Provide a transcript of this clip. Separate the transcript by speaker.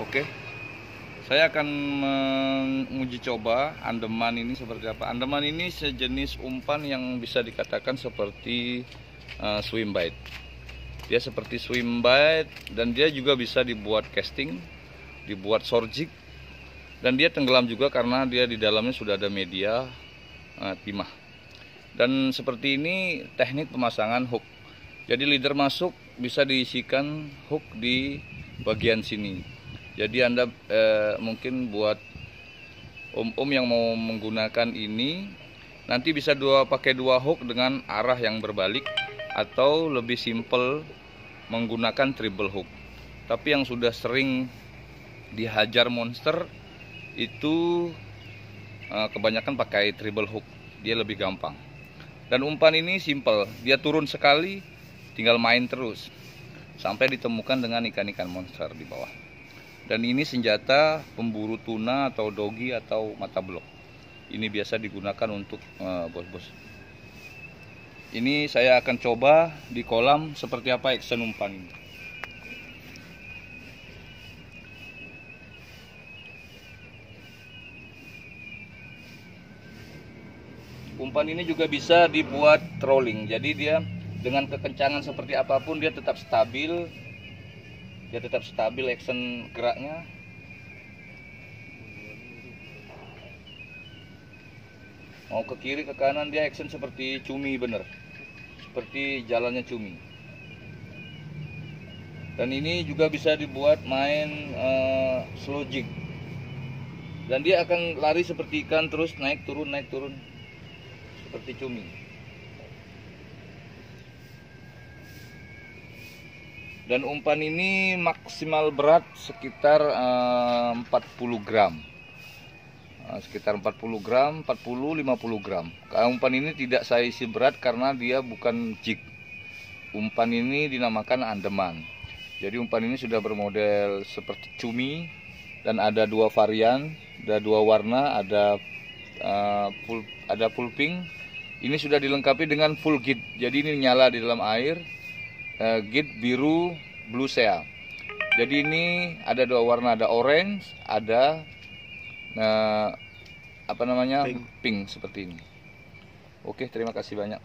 Speaker 1: Oke. Saya akan menguji coba andeman ini seperti apa. Andeman ini sejenis umpan yang bisa dikatakan seperti uh, swim bait. Dia seperti swim bait dan dia juga bisa dibuat casting, dibuat sorjik dan dia tenggelam juga karena dia di dalamnya sudah ada media uh, timah. Dan seperti ini teknik pemasangan hook. Jadi leader masuk bisa diisikan hook di bagian sini. Jadi anda eh, mungkin buat om-om yang mau menggunakan ini nanti bisa dua pakai dua hook dengan arah yang berbalik atau lebih simple menggunakan triple hook. Tapi yang sudah sering dihajar monster itu eh, kebanyakan pakai triple hook. Dia lebih gampang. Dan umpan ini simple dia turun sekali tinggal main terus sampai ditemukan dengan ikan-ikan monster di bawah. Dan ini senjata pemburu tuna atau dogi atau mata blok. Ini biasa digunakan untuk eh, bos-bos. Uh, ini saya akan coba di kolam seperti apa action umpan ini. Umpan ini juga bisa dibuat trolling. Jadi dia dengan kekencangan seperti apa pun dia tetap stabil. Dia tetap stabil action geraknya. Mau ke kiri ke kanan dia action seperti cumi bener. Seperti jalannya cumi. Dan ini juga bisa dibuat main uh, slow jig. Dan dia akan lari seperti ikan terus naik turun naik turun. Seperti cumi dan umpan ini maksimal berat sekitar eh, 40 gram. Eh, sekitar 40 gram 40 50 gram. Umpan ini tidak saya isi berat karena dia bukan jig. Umpan ini dinamakan andeman. Jadi umpan ini sudah bermodel seperti cumi dan ada dua varian ada dua warna ada uh, full ada full pink ini sudah dilengkapi dengan full git jadi ini nyala di dalam air uh, git biru blue sea. Jadi ini ada dua warna, ada orange, ada uh, apa namanya pink. pink seperti ini. Oke, terima kasih banyak.